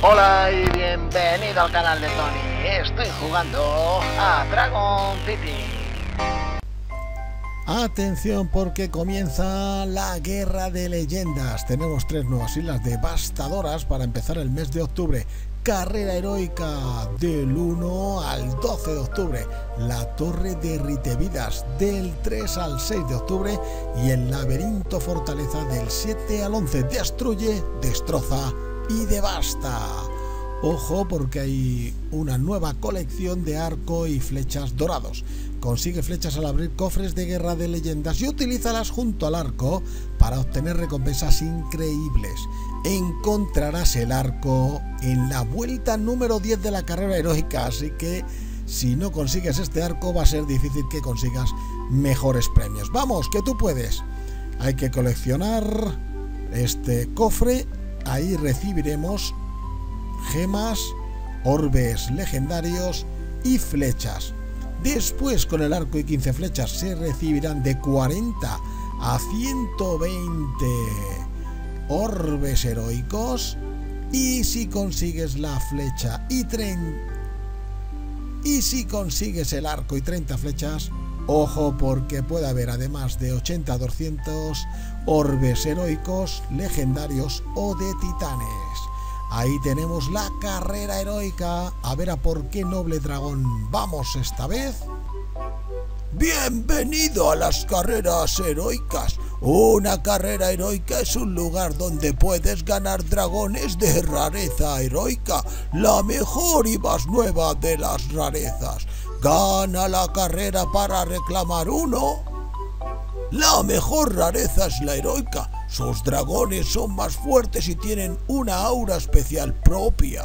Hola y bienvenido al canal de Tony. Estoy jugando a Dragon City. Atención porque comienza la guerra de leyendas. Tenemos tres nuevas islas devastadoras para empezar el mes de octubre. Carrera heroica del 1 al 12 de octubre. La torre de Ritevidas del 3 al 6 de octubre. Y el laberinto fortaleza del 7 al 11. Destruye, destroza y devasta. Ojo porque hay una nueva colección de arco y flechas dorados. Consigue flechas al abrir cofres de guerra de leyendas y utilízalas junto al arco para obtener recompensas increíbles. Encontrarás el arco en la vuelta número 10 de la carrera heroica, así que si no consigues este arco va a ser difícil que consigas mejores premios. Vamos, que tú puedes. Hay que coleccionar este cofre Ahí recibiremos gemas, orbes legendarios y flechas. Después con el arco y 15 flechas se recibirán de 40 a 120 orbes heroicos. Y si consigues la flecha y 30... Y si consigues el arco y 30 flechas, Ojo porque puede haber además de 80 a 200 orbes heroicos, legendarios o de titanes. Ahí tenemos la carrera heroica. A ver a por qué noble dragón vamos esta vez. Bienvenido a las carreras heroicas. Una carrera heroica es un lugar donde puedes ganar dragones de rareza heroica, la mejor y más nueva de las rarezas gana la carrera para reclamar uno. La mejor rareza es la heroica. Sus dragones son más fuertes y tienen una aura especial propia.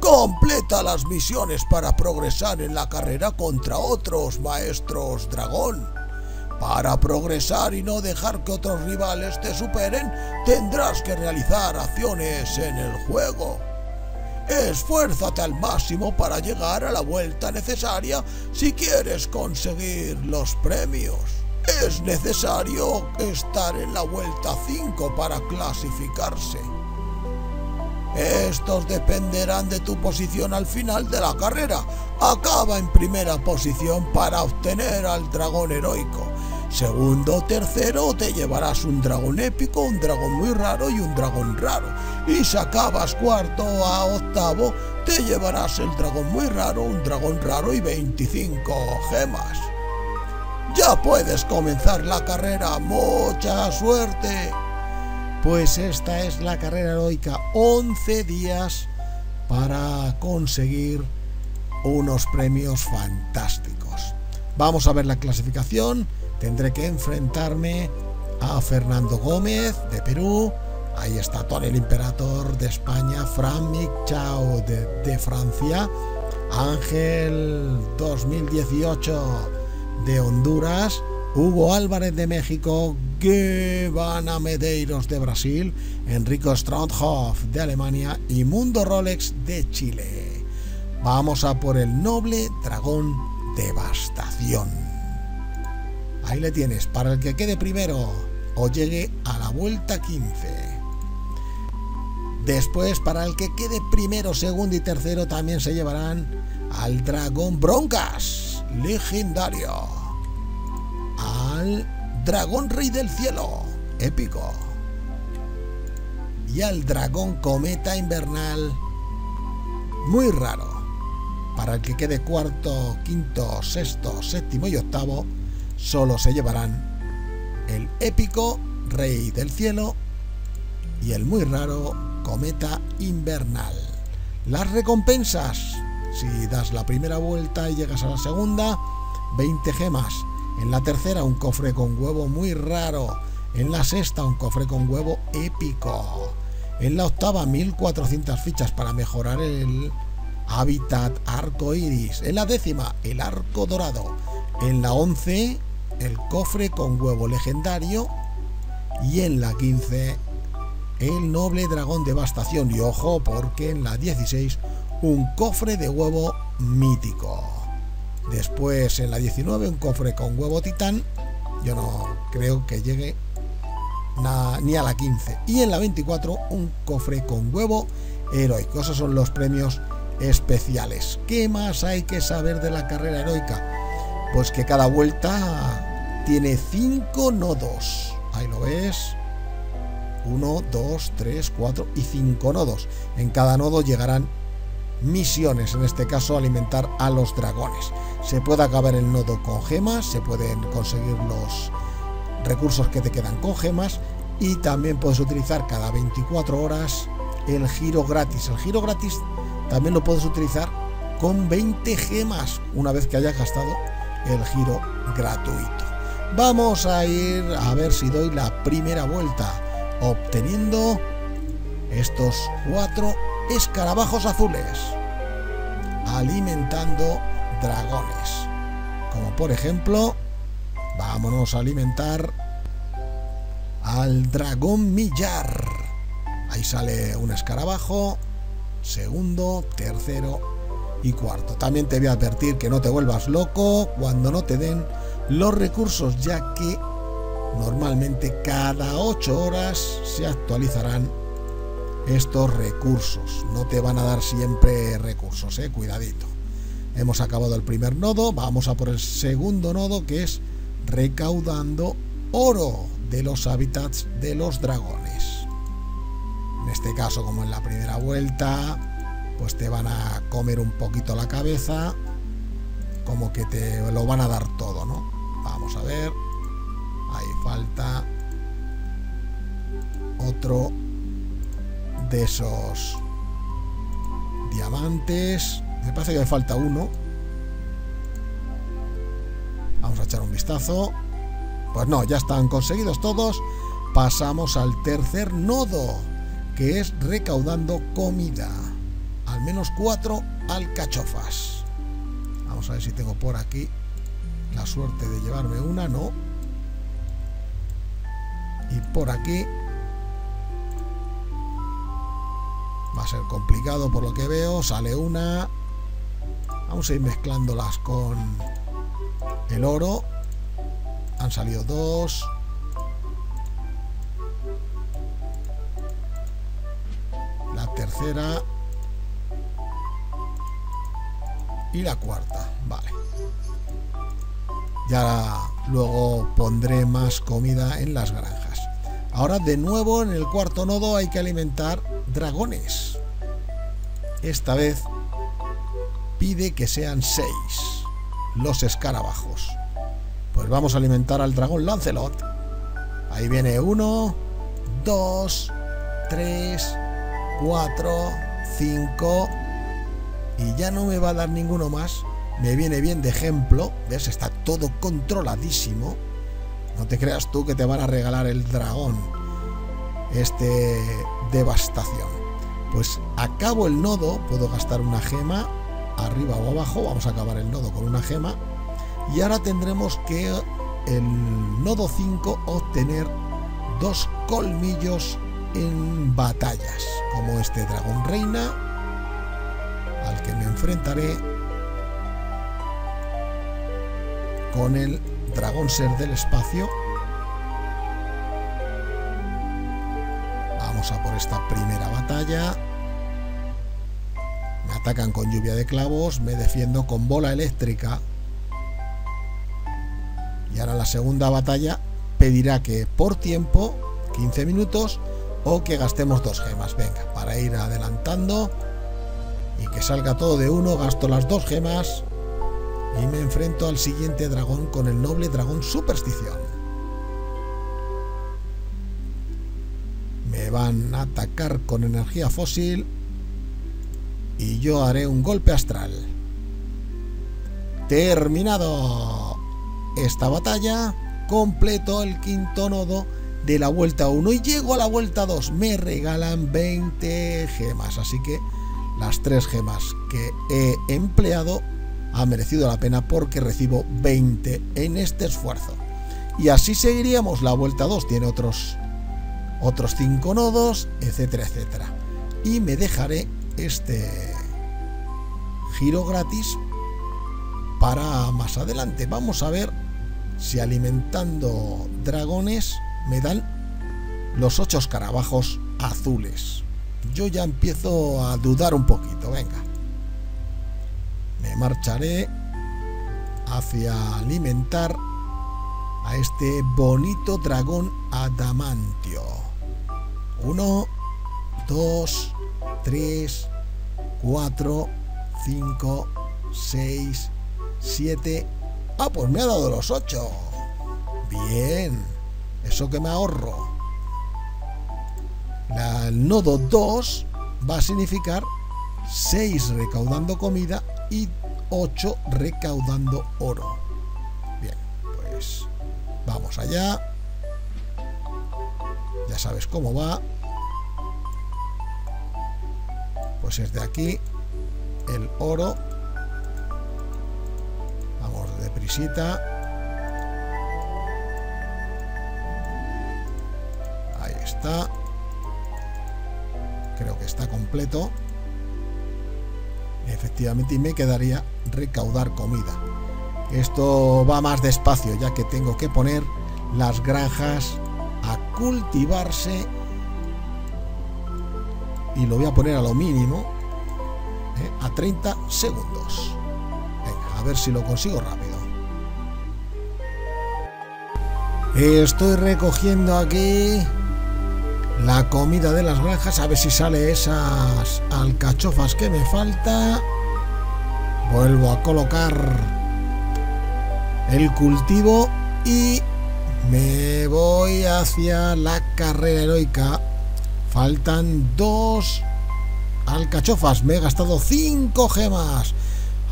Completa las misiones para progresar en la carrera contra otros maestros dragón. Para progresar y no dejar que otros rivales te superen, tendrás que realizar acciones en el juego. Esfuérzate al máximo para llegar a la vuelta necesaria si quieres conseguir los premios. Es necesario estar en la vuelta 5 para clasificarse. Estos dependerán de tu posición al final de la carrera. Acaba en primera posición para obtener al dragón heroico. Segundo o tercero te llevarás un dragón épico, un dragón muy raro y un dragón raro. Y si acabas cuarto a octavo, te llevarás el dragón muy raro, un dragón raro y 25 gemas. Ya puedes comenzar la carrera, mucha suerte. Pues esta es la carrera heroica, 11 días para conseguir unos premios fantásticos. Vamos a ver la clasificación tendré que enfrentarme a Fernando Gómez de Perú, ahí está Tony el Imperator de España, Fran Chao de, de Francia, Ángel 2018 de Honduras, Hugo Álvarez de México, Gevana Medeiros de Brasil, Enrico Strandhoff de Alemania. Y Mundo Rolex de Chile. Vamos a por el noble dragón devastación. Ahí le tienes, para el que quede primero o llegue a la vuelta 15. Después, para el que quede primero, segundo y tercero, también se llevarán al dragón Broncas, legendario. Al dragón rey del cielo, épico. Y al dragón cometa invernal, muy raro. Para el que quede cuarto, quinto, sexto, séptimo y octavo, solo se llevarán el épico Rey del Cielo y el muy raro Cometa Invernal. Las recompensas, si das la primera vuelta y llegas a la segunda, 20 gemas. En la tercera un cofre con huevo muy raro. En la sexta un cofre con huevo épico. En la octava 1400 fichas para mejorar el hábitat arco iris. En la décima el arco dorado. En la 11, el cofre con huevo legendario. Y en la 15, el noble dragón devastación. Y ojo, porque en la 16, un cofre de huevo mítico. Después, en la 19, un cofre con huevo titán. Yo no creo que llegue ni a la 15. Y en la 24 un cofre con huevo heroico. Esos son los premios especiales. ¿Qué más hay que saber de la carrera heroica? Pues que cada vuelta tiene 5 nodos. Ahí lo ves. 1, 2, 3, 4 y 5 nodos. En cada nodo llegarán misiones, en este caso alimentar a los dragones. Se puede acabar el nodo con gemas, se pueden conseguir los recursos que te quedan con gemas y también puedes utilizar cada 24 horas el giro gratis. El giro gratis también lo puedes utilizar con 20 gemas una vez que hayas gastado el giro gratuito. Vamos a ir a ver si doy la primera vuelta obteniendo estos cuatro escarabajos azules alimentando dragones como por ejemplo vámonos a alimentar al dragón millar ahí sale un escarabajo segundo tercero y cuarto también te voy a advertir que no te vuelvas loco cuando no te den los recursos ya que normalmente cada 8 horas se actualizarán estos recursos. No te van a dar siempre recursos, eh, cuidadito. Hemos acabado el primer nodo, vamos a por el segundo nodo que es recaudando oro de los hábitats de los dragones. En este caso, como en la primera vuelta, pues te van a comer un poquito la cabeza, como que te lo van a dar todo, ¿no? Vamos a ver. Ahí falta otro de esos diamantes. Me parece que me falta uno. Vamos a echar un vistazo. Pues no, ya están conseguidos todos. Pasamos al tercer nodo, que es recaudando comida. Menos cuatro alcachofas. Vamos a ver si tengo por aquí la suerte de llevarme una, no. Y por aquí Va a ser complicado por lo que veo. Sale una. Vamos a ir mezclándolas con el oro. Han salido dos. La tercera. Y la cuarta. Vale. Ya luego pondré más comida en las granjas. Ahora de nuevo en el cuarto nodo hay que alimentar dragones. Esta vez pide que sean seis los escarabajos. Pues vamos a alimentar al dragón Lancelot. Ahí viene uno, dos, tres, cuatro, cinco. Y ya no me va a dar ninguno más. Me viene bien de ejemplo. ¿Ves? Está todo controladísimo. No te creas tú que te van a regalar el dragón este devastación. Pues acabo el nodo, puedo gastar una gema arriba o abajo, vamos a acabar el nodo con una gema y ahora tendremos que el nodo 5 obtener dos colmillos en batallas, como este dragón reina que me enfrentaré con el dragón ser del espacio a por esta primera batalla. Me atacan con lluvia de clavos, me defiendo con bola eléctrica. Y ahora la segunda batalla pedirá que por tiempo, 15 minutos, o que gastemos dos gemas. Venga, para ir adelantando y que salga todo de uno, gasto las dos gemas y me enfrento al siguiente dragón con el noble dragón superstición. van a atacar con energía fósil y yo haré un golpe astral. Terminado esta batalla, completo el quinto nodo de la vuelta 1 y llego a la vuelta 2. Me regalan 20 gemas, así que las tres gemas que he empleado ha merecido la pena porque recibo 20 en este esfuerzo. Y así seguiríamos. La vuelta 2 tiene otros otros cinco nodos, etcétera, etcétera. Y me dejaré este giro gratis para más adelante. Vamos a ver si alimentando dragones me dan los ocho escarabajos azules. Yo ya empiezo a dudar un poquito, venga. Me marcharé hacia alimentar a este bonito dragón adamantio. Uno, dos, tres, cuatro, cinco, seis, siete. Ah, pues me ha dado los ocho. Bien. Eso que me ahorro. El nodo 2 va a significar 6 recaudando comida y 8 recaudando oro. Bien, pues vamos allá. Ya sabes cómo va. Pues es de aquí el oro. Vamos de prisita. Ahí está. Creo que está completo. Efectivamente, y me quedaría recaudar comida. Esto va más despacio, ya que tengo que poner las granjas a cultivarse. Y lo voy a poner a lo mínimo, ¿eh? a 30 segundos. Venga, a ver si lo consigo rápido. Estoy recogiendo aquí la comida de las granjas, a ver si sale esas alcachofas que me falta. Vuelvo a colocar el cultivo y me voy hacia la carrera heroica. Faltan dos alcachofas. Me he gastado cinco gemas.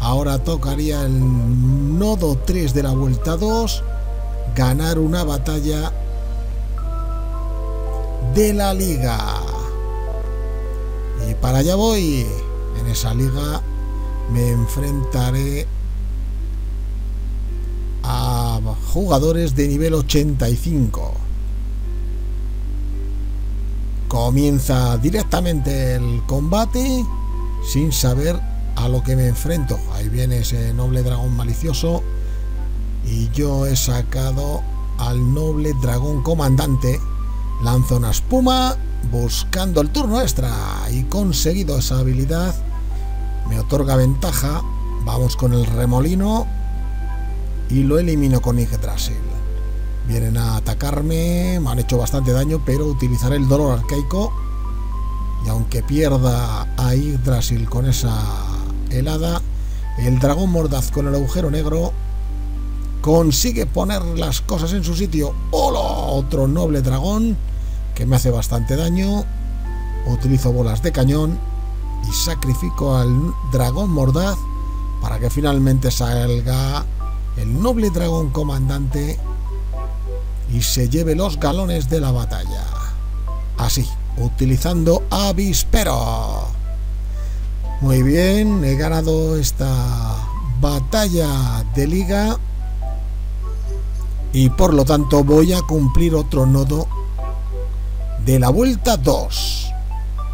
Ahora tocaría el nodo 3 de la vuelta 2. Ganar una batalla de la liga. Y para allá voy. En esa liga me enfrentaré a jugadores de nivel 85. Comienza directamente el combate sin saber a lo que me enfrento. Ahí viene ese noble dragón malicioso y yo he sacado al noble dragón comandante Lanzo una espuma buscando el turno extra y conseguido esa habilidad. Me otorga ventaja. Vamos con el remolino y lo elimino con Yggdrasil. Vienen a atacarme, me han hecho bastante daño, pero utilizaré el dolor arcaico. Y aunque pierda a Yggdrasil con esa helada, el dragón mordaz con el agujero negro consigue poner las cosas en su sitio. ¡Hola! Otro noble dragón me hace bastante daño. Utilizo bolas de cañón y sacrifico al dragón mordaz para que finalmente salga el noble dragón comandante y se lleve los galones de la batalla. Así, utilizando avispero. Muy bien, he ganado esta batalla de liga y por lo tanto voy a cumplir otro nodo de la vuelta 2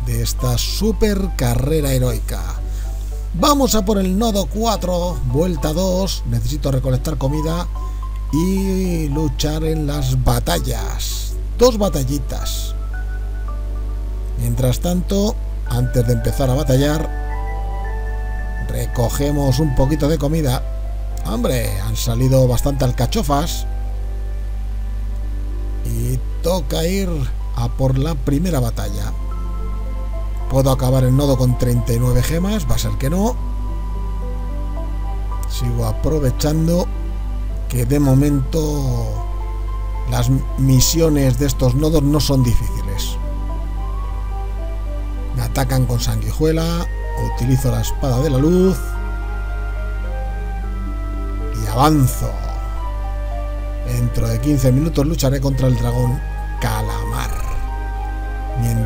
de esta super carrera heroica. Vamos a por el nodo 4, vuelta 2, necesito recolectar comida y luchar en las batallas. Dos batallitas. Mientras tanto, antes de empezar a batallar, recogemos un poquito de comida. Hombre, han salido bastante alcachofas. Y toca ir a por la primera batalla. Puedo acabar el nodo con 39 gemas, va a ser que no. Sigo aprovechando que de momento las misiones de estos nodos no son difíciles. Me atacan con sanguijuela, utilizo la espada de la luz y avanzo. Dentro de 15 minutos lucharé contra el dragón calamar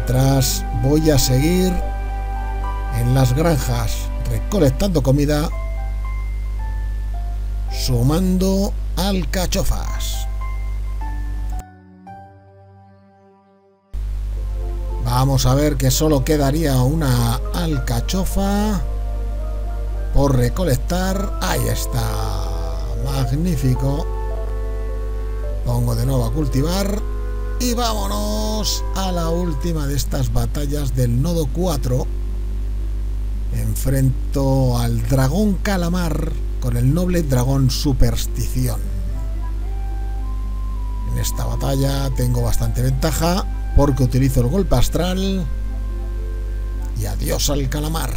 mientras voy a seguir en las granjas recolectando comida, sumando alcachofas. Vamos a ver que solo quedaría una alcachofa por recolectar. Ahí está. Magnífico. Pongo de nuevo a cultivar. Y vámonos a la última de estas batallas del nodo 4. Enfrento al dragón calamar con el noble dragón superstición. En esta batalla tengo bastante ventaja porque utilizo el golpe astral y adiós al calamar.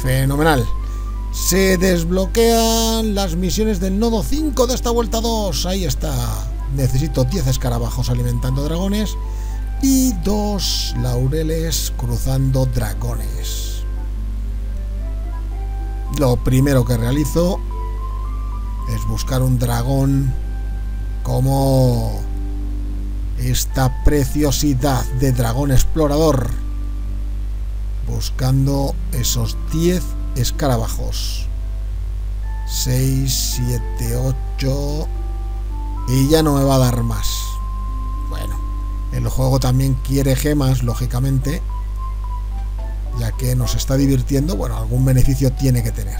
Fenomenal. Se desbloquean las misiones del nodo 5 de esta vuelta 2. Ahí está. Necesito 10 escarabajos alimentando dragones y dos laureles cruzando dragones. Lo primero que realizo es buscar un dragón como esta preciosidad de dragón explorador. Buscando esos 10 escarabajos. 6, 7, 8. Y ya no me va a dar más. Bueno, el juego también quiere gemas, lógicamente. Ya que nos está divirtiendo, bueno, algún beneficio tiene que tener.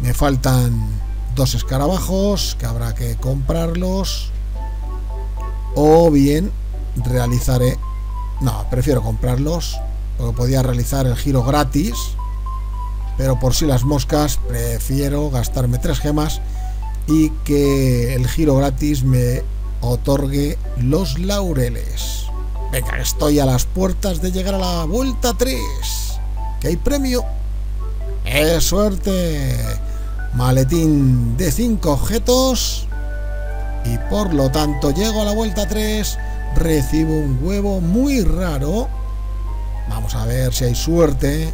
Me faltan dos escarabajos, que habrá que comprarlos. O bien realizaré... No, prefiero comprarlos, porque podía realizar el giro gratis pero por si las moscas prefiero gastarme tres gemas y que el giro gratis me otorgue los laureles. Venga, estoy a las puertas de llegar a la vuelta 3. ¿Que hay premio? ¡Es suerte! Maletín de 5 objetos. Y por lo tanto llego a la vuelta 3. Recibo un huevo muy raro. Vamos a ver si hay suerte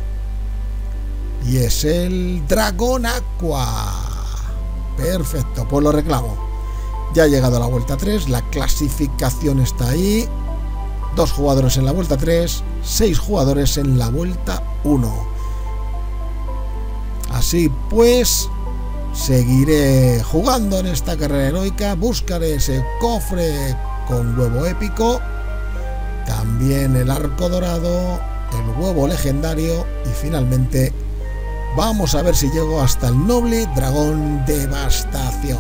y es el Dragón Aqua. Perfecto, pues lo reclamo. Ya ha llegado a la vuelta 3, la clasificación está ahí. Dos jugadores en la vuelta 3, seis jugadores en la vuelta 1. Así pues, seguiré jugando en esta carrera heroica, buscaré ese cofre con huevo épico, también el arco dorado, el huevo legendario y finalmente Vamos a ver si llego hasta el noble dragón devastación.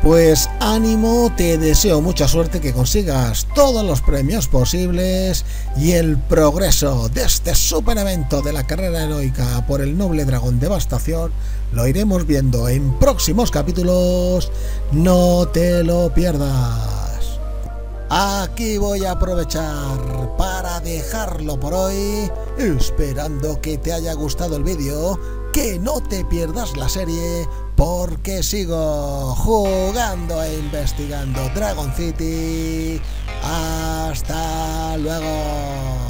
Pues ánimo, te deseo mucha suerte que consigas todos los premios posibles y el progreso de este super evento de la carrera heroica por el noble dragón devastación lo iremos viendo en próximos capítulos. No te lo pierdas. Aquí voy a aprovechar para dejarlo por hoy, esperando que te haya gustado el vídeo, que no te pierdas la serie, porque sigo jugando e investigando Dragon City. Hasta luego.